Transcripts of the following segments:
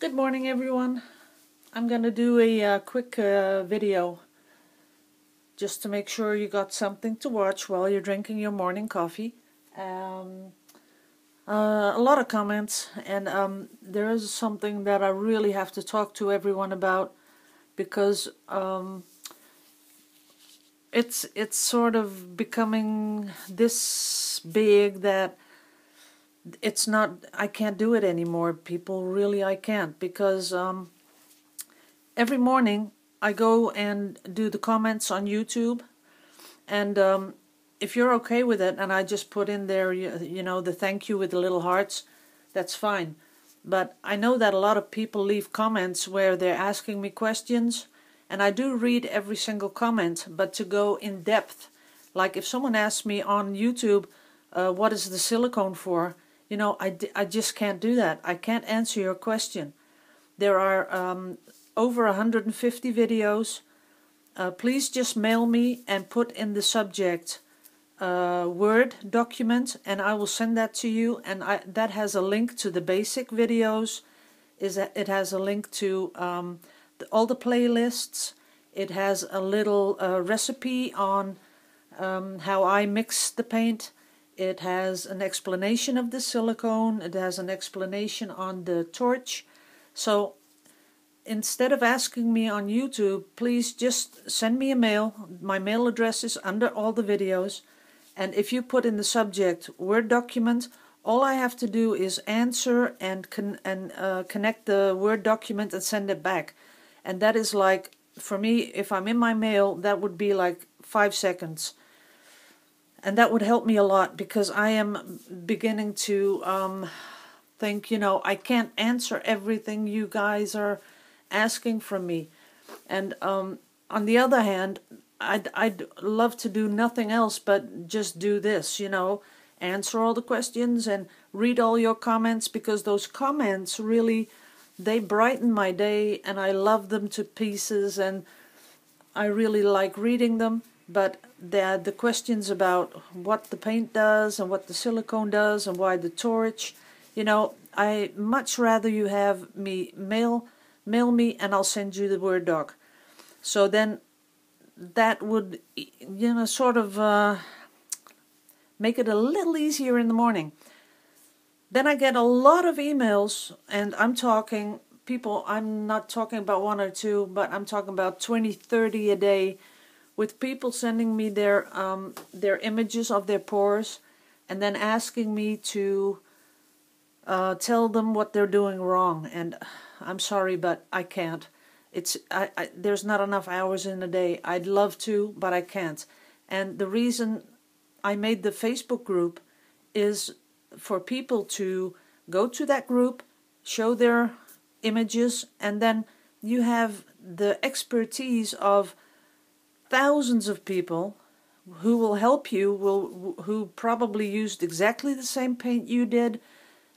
Good morning everyone. I'm going to do a uh, quick uh, video just to make sure you got something to watch while you're drinking your morning coffee. Um, uh, a lot of comments and um, there is something that I really have to talk to everyone about because um, it's it's sort of becoming this big that it's not I can't do it anymore people really I can't because um, every morning I go and do the comments on YouTube and um, if you're okay with it and I just put in there you, you know the thank you with the little hearts that's fine. But I know that a lot of people leave comments where they're asking me questions and I do read every single comment but to go in depth like if someone asks me on YouTube uh, what is the silicone for you know, I, I just can't do that. I can't answer your question. There are um, over 150 videos. Uh, please just mail me and put in the subject uh, Word document and I will send that to you. And I, that has a link to the basic videos. Is that It has a link to um, the, all the playlists. It has a little uh, recipe on um, how I mix the paint. It has an explanation of the silicone. It has an explanation on the torch. So instead of asking me on YouTube, please just send me a mail. My mail address is under all the videos. And if you put in the subject Word document, all I have to do is answer and con and uh, connect the Word document and send it back. And that is like, for me, if I'm in my mail, that would be like five seconds and that would help me a lot because I am beginning to um, think, you know, I can't answer everything you guys are asking from me. And um, on the other hand, I'd, I'd love to do nothing else but just do this, you know, answer all the questions and read all your comments because those comments really, they brighten my day and I love them to pieces and I really like reading them but the the questions about what the paint does and what the silicone does and why the torch, you know, I much rather you have me mail mail me and I'll send you the Word doc. So then that would, you know, sort of uh, make it a little easier in the morning. Then I get a lot of emails, and I'm talking people, I'm not talking about one or two, but I'm talking about 20, 30 a day with people sending me their um, their images of their pours and then asking me to uh, tell them what they're doing wrong. And I'm sorry, but I can't. It's I, I, there's not enough hours in a day. I'd love to, but I can't. And the reason I made the Facebook group is for people to go to that group, show their images, and then you have the expertise of thousands of people who will help you will who probably used exactly the same paint you did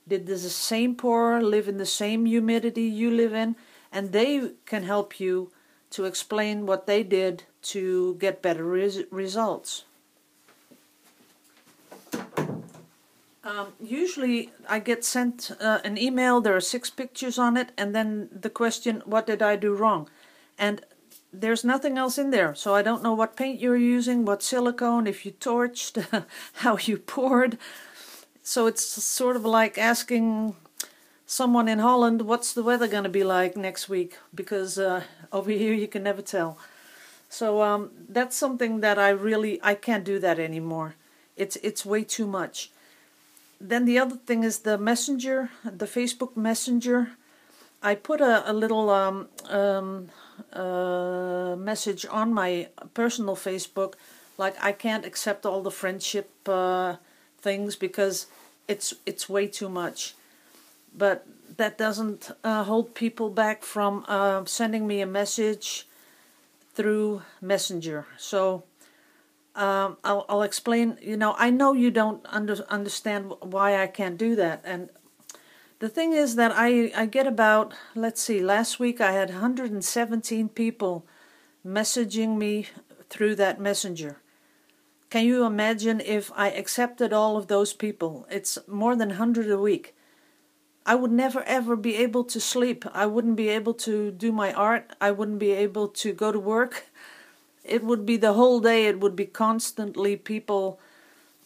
did the same pour live in the same humidity you live in and they can help you to explain what they did to get better res results. Um, usually I get sent uh, an email there are six pictures on it and then the question what did I do wrong? And there's nothing else in there. So I don't know what paint you're using, what silicone, if you torched, how you poured. So it's sort of like asking someone in Holland, what's the weather going to be like next week? Because uh, over here you can never tell. So um, that's something that I really, I can't do that anymore. It's, it's way too much. Then the other thing is the messenger, the Facebook messenger. I put a, a little um, um, uh, message on my personal Facebook, like I can't accept all the friendship uh, things because it's it's way too much. But that doesn't uh, hold people back from uh, sending me a message through Messenger. So um, I'll, I'll explain. You know, I know you don't under, understand why I can't do that, and the thing is that I, I get about, let's see, last week I had 117 people messaging me through that messenger. Can you imagine if I accepted all of those people? It's more than 100 a week. I would never ever be able to sleep. I wouldn't be able to do my art. I wouldn't be able to go to work. It would be the whole day. It would be constantly people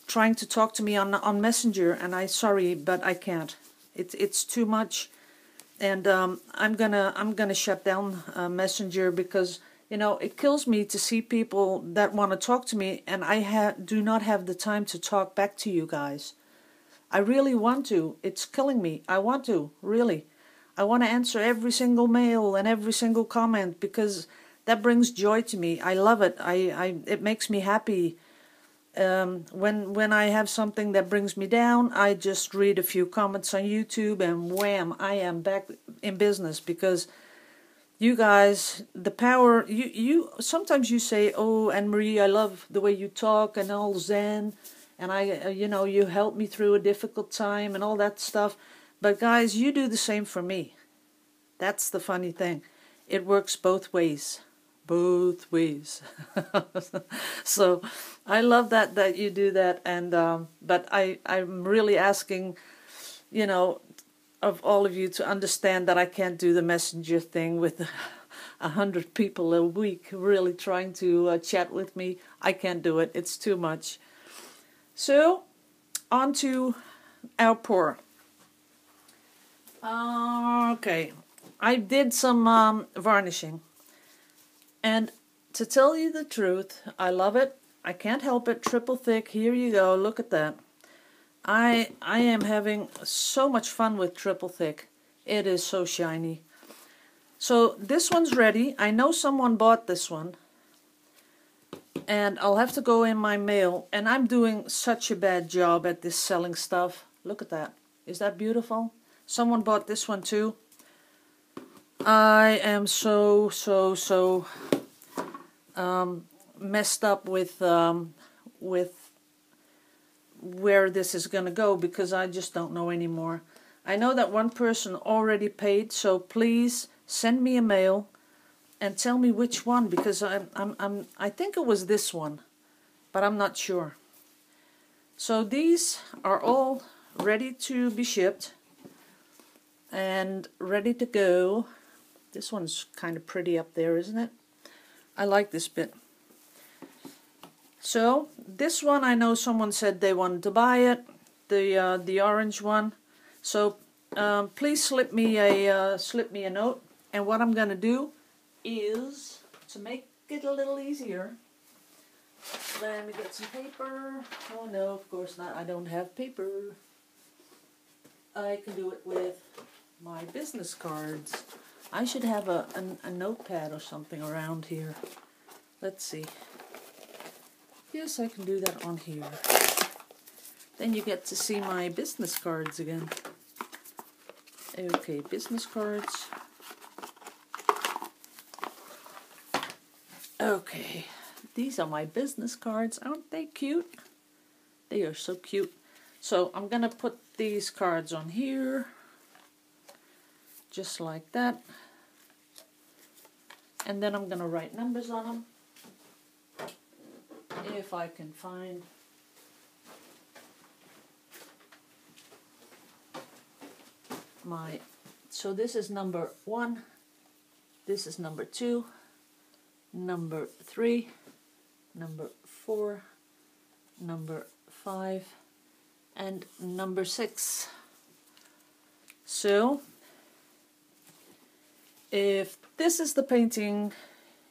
trying to talk to me on on Messenger, and I sorry, but I can't. It's it's too much, and um, I'm gonna I'm gonna shut down uh, Messenger because you know it kills me to see people that want to talk to me, and I ha- do not have the time to talk back to you guys. I really want to. It's killing me. I want to really. I want to answer every single mail and every single comment because that brings joy to me. I love it. I, I it makes me happy um, when when I have something that brings me down, I just read a few comments on YouTube and wham, I am back in business because you guys, the power you you sometimes you say, "Oh, Annemarie, I love the way you talk and all zen." And I, uh, you know, you help me through a difficult time and all that stuff. But guys, you do the same for me. That's the funny thing. It works both ways both ways. so I love that that you do that, and um, but I I'm really asking, you know, of all of you to understand that I can't do the messenger thing with a hundred people a week really trying to uh, chat with me. I can't do it. It's too much. So, on to our pour. Uh, okay, I did some um, varnishing. And to tell you the truth, I love it. I can't help it. Triple thick. Here you go. Look at that. I I am having so much fun with triple thick. It is so shiny. So this one's ready. I know someone bought this one. And I'll have to go in my mail. And I'm doing such a bad job at this selling stuff. Look at that. Is that beautiful? Someone bought this one too. I am so, so, so um, messed up with um, with where this is going to go because I just don't know anymore. I know that one person already paid, so please send me a mail and tell me which one because I'm I'm I'm I think it was this one, but I'm not sure. So these are all ready to be shipped and ready to go. This one's kind of pretty up there, isn't it? I like this bit. So this one I know someone said they wanted to buy it, the uh, the orange one. So um, please slip me a uh, slip me a note. And what I'm gonna do is to make it a little easier. Let me get some paper. Oh no, of course not. I don't have paper. I can do it with my business cards. I should have a, a, a notepad or something around here. Let's see. Yes, I can do that on here. Then you get to see my business cards again. Okay, business cards. Okay, these are my business cards. Aren't they cute? They are so cute. So I'm going to put these cards on here just like that. And then I'm going to write numbers on them. If I can find my, so this is number one, this is number two, number three, number four, number five, and number six. So if this is the painting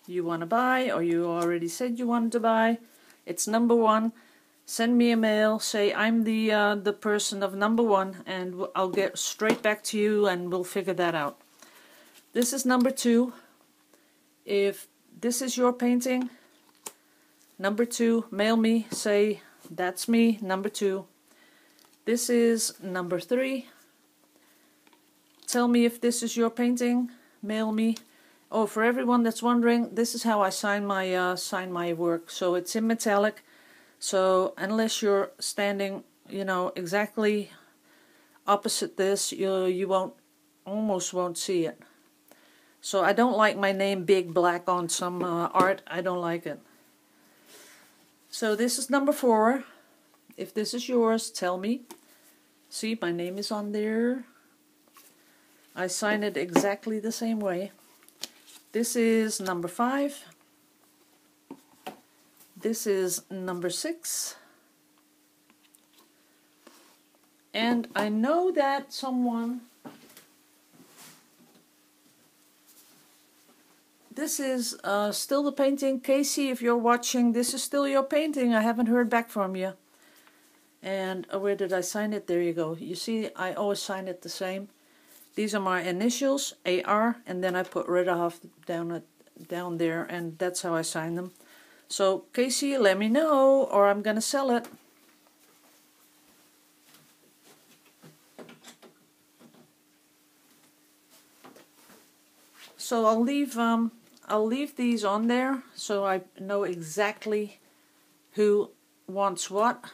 you want to buy or you already said you wanted to buy, it's number one. Send me a mail, say I'm the uh, the person of number one and I'll get straight back to you and we'll figure that out. This is number two. If this is your painting, number two, mail me, say that's me, number two. This is number three. Tell me if this is your painting, mail me. Oh, for everyone that's wondering, this is how I sign my uh, sign my work. So it's in metallic. So unless you're standing, you know, exactly opposite this, you you won't almost won't see it. So I don't like my name big black on some uh, art. I don't like it. So this is number four. If this is yours, tell me. See, my name is on there. I sign it exactly the same way. This is number five. This is number six. And I know that someone this is uh, still the painting. Casey, if you're watching, this is still your painting. I haven't heard back from you. And uh, where did I sign it? There you go. You see, I always sign it the same. These are my initials, AR, and then I put Ridderhof down at, down there, and that's how I sign them. So, Casey, let me know, or I'm going to sell it. So I'll leave um, I'll leave these on there so I know exactly who wants what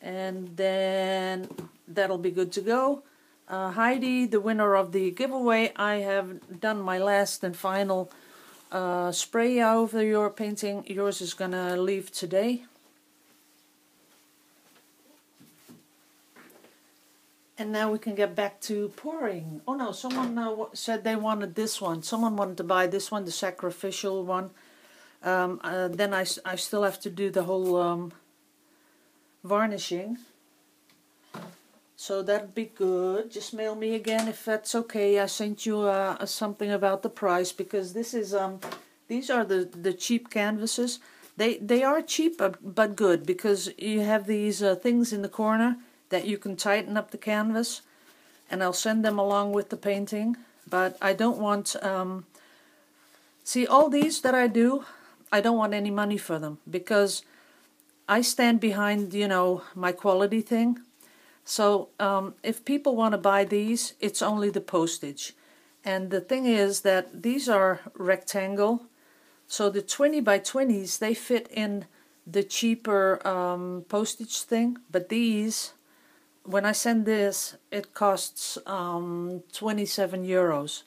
and then that'll be good to go. Uh, Heidi, the winner of the giveaway, I have done my last and final uh, spray over your painting. Yours is gonna leave today. And now we can get back to pouring. Oh no, someone uh, said they wanted this one. Someone wanted to buy this one, the sacrificial one. Um, uh, then I, I still have to do the whole um, varnishing. So that'd be good. Just mail me again if that's okay. I sent you uh, something about the price because this is um these are the the cheap canvases. They they are cheap but, but good because you have these uh, things in the corner that you can tighten up the canvas and I'll send them along with the painting but I don't want um, see all these that I do I don't want any money for them because I stand behind you know my quality thing so um, if people want to buy these it's only the postage and the thing is that these are rectangle so the 20 by 20s they fit in the cheaper um, postage thing but these when I send this, it costs um, 27 euros.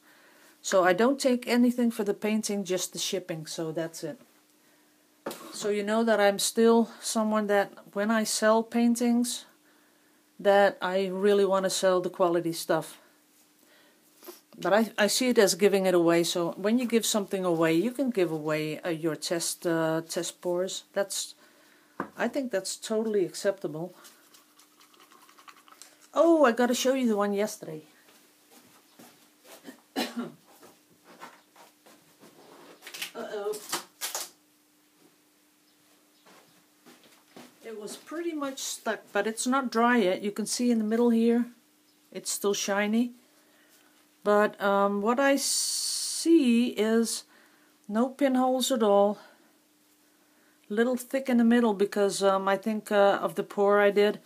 So I don't take anything for the painting, just the shipping, so that's it. So you know that I'm still someone that when I sell paintings, that I really want to sell the quality stuff. But I, I see it as giving it away. So when you give something away, you can give away uh, your test uh, test pours. That's, I think that's totally acceptable. Oh, I got to show you the one yesterday. It was pretty much stuck, but it's not dry yet. You can see in the middle here, it's still shiny. But um, what I see is no pinholes at all. Little thick in the middle because um, I think uh, of the pour I did.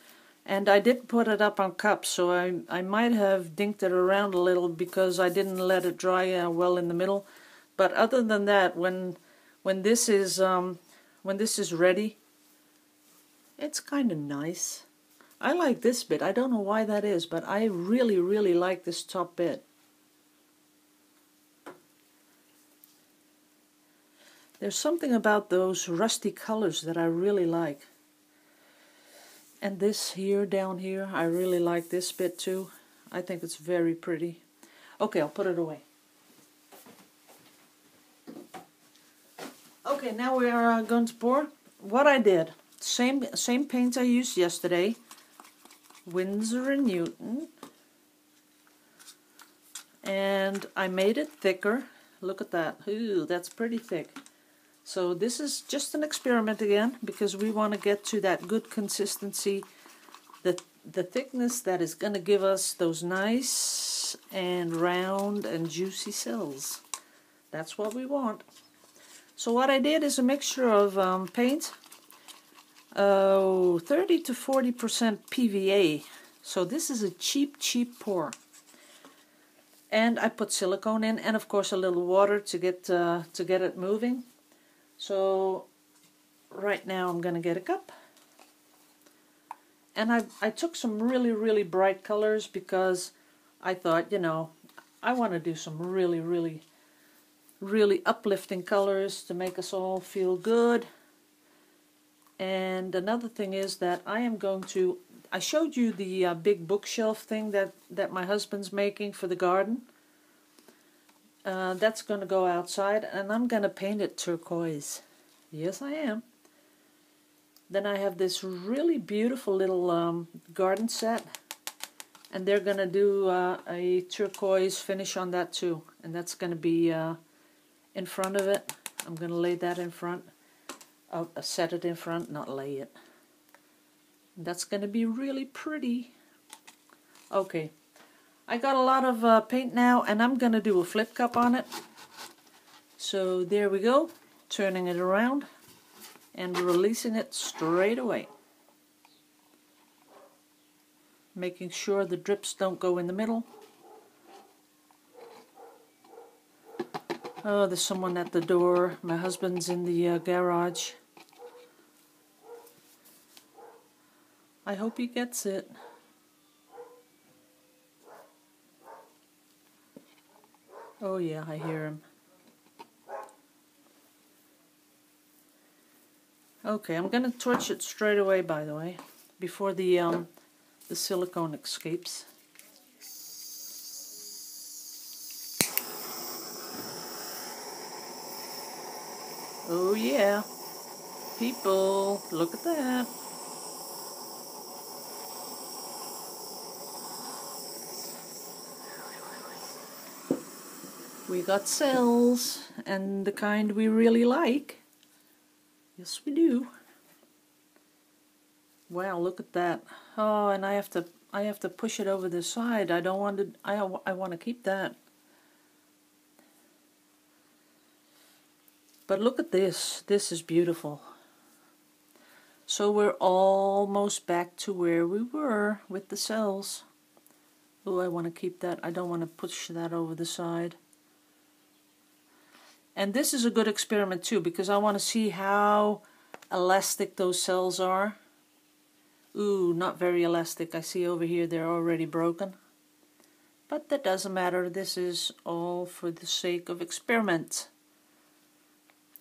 And I did put it up on cups, so I, I might have dinked it around a little because I didn't let it dry uh, well in the middle. But other than that, when when this is um, when this is ready, it's kind of nice. I like this bit. I don't know why that is, but I really, really like this top bit. There's something about those rusty colors that I really like. And this here, down here, I really like this bit too. I think it's very pretty. Okay, I'll put it away. Okay, now we are going to pour. What I did, same same paint I used yesterday, Winsor and Newton. And I made it thicker. Look at that. Ooh, that's pretty thick. So this is just an experiment again because we want to get to that good consistency, the, the thickness that is going to give us those nice and round and juicy cells. That's what we want. So what I did is a mixture of um, paint, uh, 30 to 40% PVA. So this is a cheap, cheap pour. And I put silicone in and of course a little water to get uh, to get it moving. So right now I'm going to get a cup. And I, I took some really, really bright colors because I thought, you know, I want to do some really, really, really uplifting colors to make us all feel good. And another thing is that I am going to, I showed you the uh, big bookshelf thing that, that my husband's making for the garden. Uh, that's going to go outside and I'm going to paint it turquoise. Yes, I am. Then I have this really beautiful little um, garden set and they're going to do uh, a turquoise finish on that too. And that's going to be uh, in front of it. I'm going to lay that in front. I'll set it in front, not lay it. That's going to be really pretty. Okay, I got a lot of uh, paint now and I'm going to do a flip cup on it. So there we go, turning it around and releasing it straight away. Making sure the drips don't go in the middle. Oh, there's someone at the door. My husband's in the uh, garage. I hope he gets it. Oh yeah, I hear him. Okay, I'm gonna torch it straight away by the way, before the um the silicone escapes. Oh yeah. People, look at that. We got cells, and the kind we really like. Yes, we do. Wow, look at that. Oh, and I have to I have to push it over the side. I don't want to I I want to keep that. But look at this. This is beautiful. So we're almost back to where we were with the cells. Oh, I want to keep that. I don't want to push that over the side. And this is a good experiment too because I want to see how elastic those cells are. Ooh, not very elastic. I see over here they're already broken. But that doesn't matter. This is all for the sake of experiment.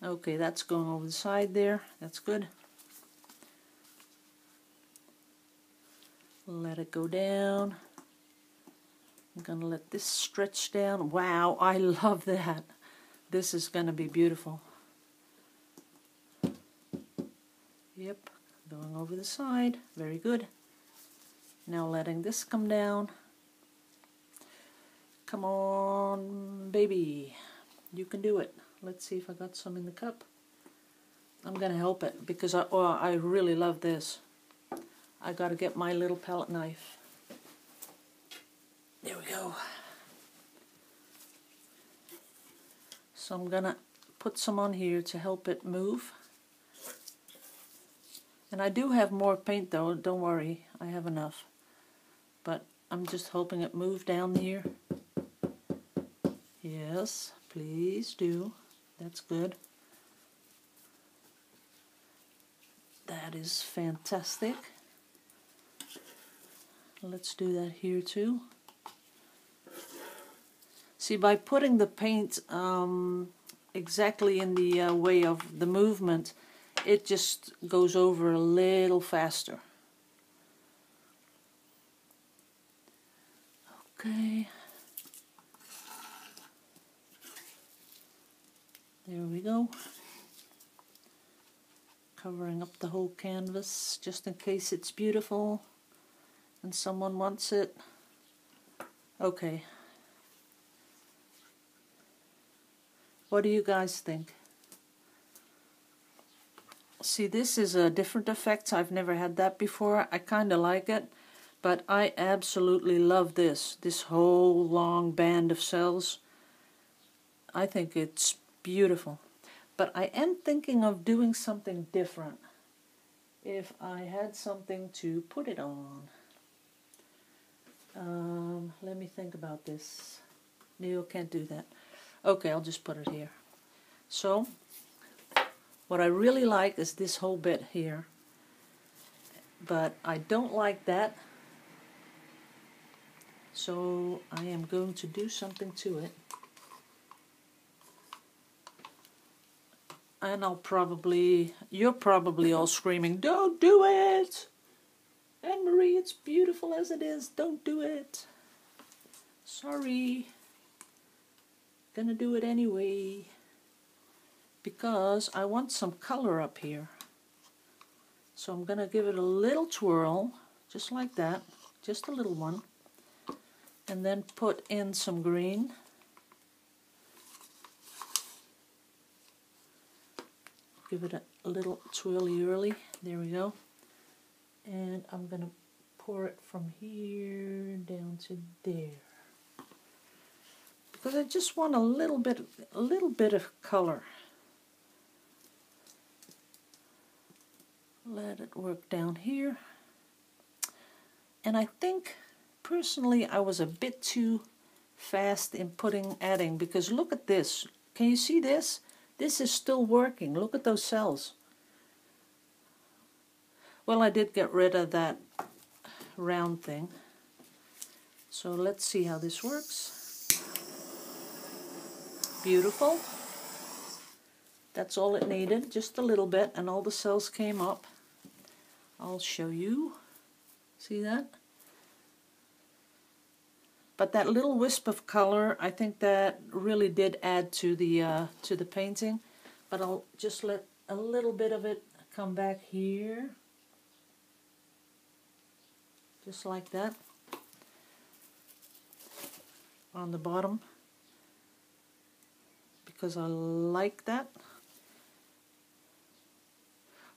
Okay, that's going over the side there. That's good. Let it go down. I'm going to let this stretch down. Wow, I love that. This is going to be beautiful. Yep, going over the side. Very good. Now letting this come down. Come on, baby. You can do it. Let's see if I got some in the cup. I'm going to help it because I, oh, I really love this. I got to get my little palette knife. There we go. So I'm going to put some on here to help it move. And I do have more paint though, don't worry, I have enough. But I'm just hoping it move down here. Yes, please do. That's good. That is fantastic. Let's do that here too. See, by putting the paint um, exactly in the uh, way of the movement, it just goes over a little faster. Okay. There we go. Covering up the whole canvas just in case it's beautiful and someone wants it. Okay. What do you guys think? See, this is a different effect. I've never had that before. I kind of like it, but I absolutely love this. This whole long band of cells. I think it's beautiful. But I am thinking of doing something different if I had something to put it on. Um, let me think about this. Neil can't do that. Okay, I'll just put it here. So, what I really like is this whole bit here. But I don't like that. So I am going to do something to it. And I'll probably, you're probably all screaming, don't do it! Annemarie, it's beautiful as it is. Don't do it. Sorry. Gonna do it anyway. Because I want some color up here. So I'm gonna give it a little twirl, just like that. Just a little one. And then put in some green. Give it a, little twirly early. There we go and I'm to pour it from here down to there because I just want a little bit a little bit of color. Let it work down here. And I think personally I was a bit too fast in putting adding because look at this. Can you see this? This is still working. Look at those cells. Well, I did get rid of that round thing. So let's see how this works. Beautiful. That's all it needed, just a little bit, and all the cells came up. I'll show you. See that? But that little wisp of color, I think that really did add to the uh, to the painting. But I'll just let a little bit of it come back here just like that on the bottom because I like that.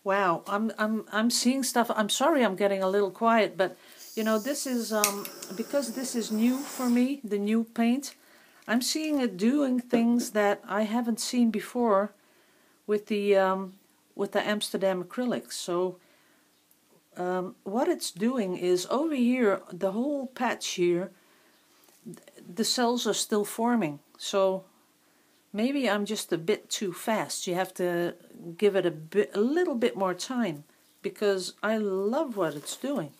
Wow I'm I'm I'm seeing stuff. I'm sorry I'm getting a little quiet but you know this is um, because this is new for me the new paint I'm seeing it doing things that I haven't seen before with the um, with the Amsterdam acrylics so um, what it's doing is over here, the whole patch here, the cells are still forming. So maybe I'm just a bit too fast. You have to give it a bit, a little bit more time because I love what it's doing.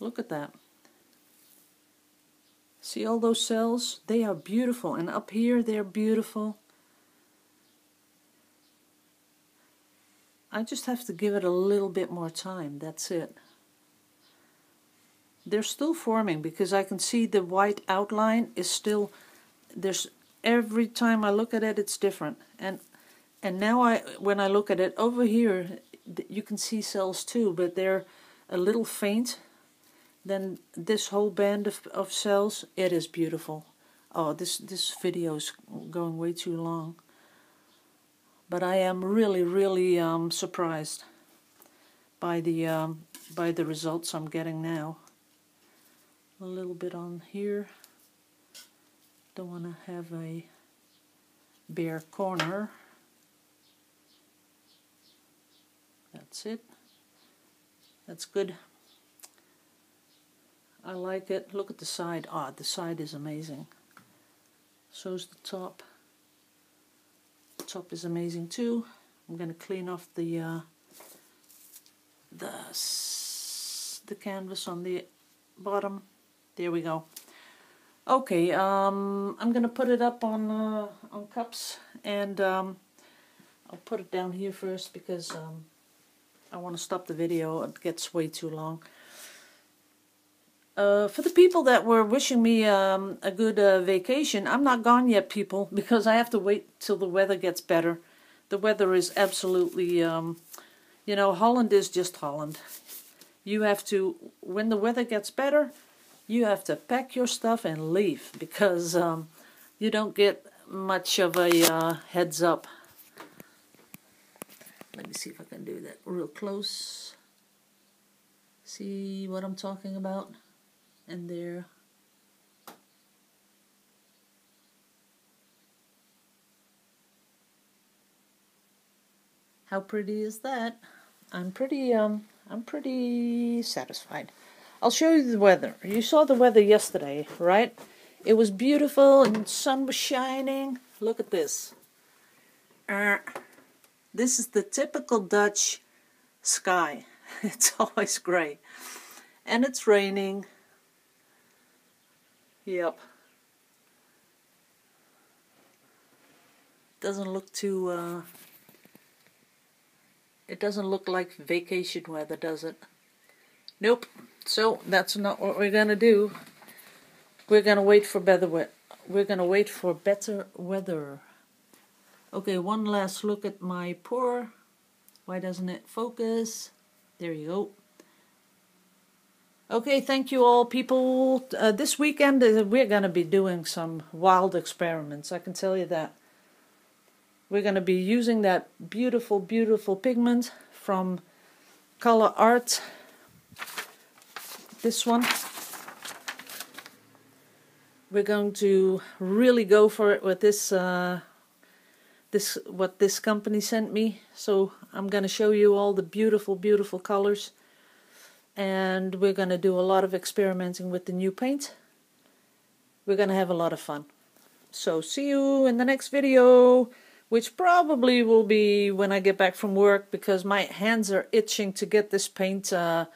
Look at that. See all those cells? They are beautiful. And up here, they're beautiful. I just have to give it a little bit more time. That's it. They're still forming because I can see the white outline is still there's every time I look at it it's different and and now I when I look at it over here you can see cells too but they're a little faint then this whole band of, of cells it is beautiful oh this this video is going way too long but I am really, really um, surprised by the um, by the results I'm getting now. A little bit on here. Don't want to have a bare corner. That's it. That's good. I like it. Look at the side. Ah, the side is amazing. So's the top the top is amazing too. I'm going to clean off the uh, the the canvas on the bottom. There we go. Okay, um, I'm going to put it up on uh, on cups and um, I'll put it down here first because um, I want to stop the video. It gets way too long. Uh, for the people that were wishing me um, a good uh, vacation, I'm not gone yet, people, because I have to wait till the weather gets better. The weather is absolutely, um, you know, Holland is just Holland. You have to, when the weather gets better, you have to pack your stuff and leave because um, you don't get much of a uh, heads up. Let me see if I can do that real close. See what I'm talking about? and there How pretty is that? I'm pretty um I'm pretty satisfied. I'll show you the weather. You saw the weather yesterday, right? It was beautiful and sun was shining. Look at this. Uh, this is the typical Dutch sky. It's always gray. And it's raining Yep. Doesn't look too, uh, it doesn't look like vacation weather, does it? Nope. So that's not what we're gonna do. We're gonna wait for better weather. We're gonna wait for better weather. Okay, one last look at my pour. Why doesn't it focus? There you go. Okay, thank you all, people. Uh, this weekend uh, we're gonna be doing some wild experiments. I can tell you that. We're gonna be using that beautiful, beautiful pigment from ColorArte. This one. We're going to really go for it with this. Uh, this what this company sent me. So I'm gonna show you all the beautiful, beautiful colors and we're going to do a lot of experimenting with the new paint. We're going to have a lot of fun. So see you in the next video, which probably will be when I get back from work because my hands are itching to get this paint uh,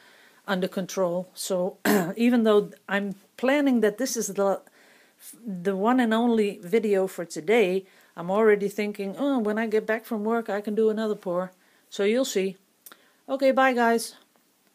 under control. So even though I'm planning that this is the the one and only video for today, I'm already thinking, oh, when I get back from work, I can do another pour. So you'll see. Okay, bye guys.